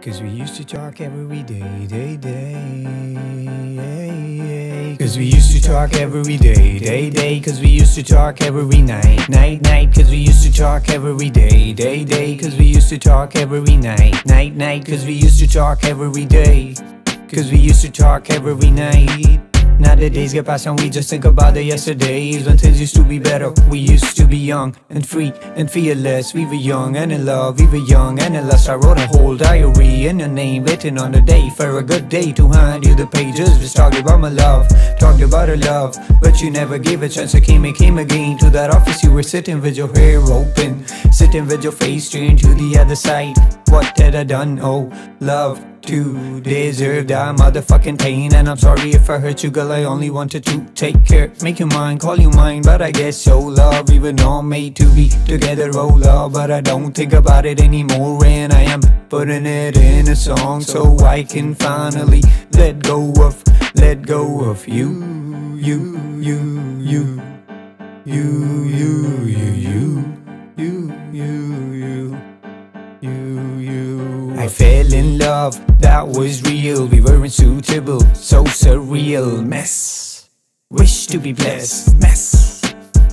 Cause we used to talk every day, day, day. Cause we used to talk every day, day, day. Cause we used to talk every night, night, night. Cause we used to talk every day, day, day. Cause we used to talk every night, night, night. Cause we used to talk every day. Cause we used to talk every night. Now the days get past and we just think about the yesterdays. When things used to be better We used to be young and free and fearless. We were young and in love, we were young and in lust. I wrote a whole diary in your name written on the day For a good day to hand you the pages. Just talked about my love, talked about our love But you never gave a chance, I came and came again To that office you were sitting with your hair open Sitting with your face turned to the other side. What had I done, oh love to deserve that motherfucking pain. And I'm sorry if I hurt you girl, I only wanted to take care Make you mine, call you mine, but I guess so love Even though I'm made to be together, oh love. But I don't think about it anymore. And I am putting it in a song So I can finally let go of, let go of You, you, you You, you, you, you You, I fell in love, that was real. We weren't suitable, so surreal. Mess. Wish to be blessed. Mess.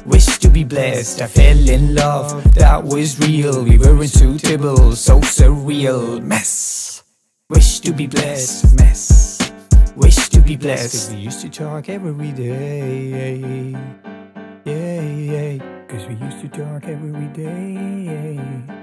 Wish to be blessed. I fell in love, that was real. We weren't suitable, so surreal. Mess. Wish to be blessed. Mess. Wish to be blessed. Cause we used to talk every day. Yeah, yeah. Cause we used to talk every day.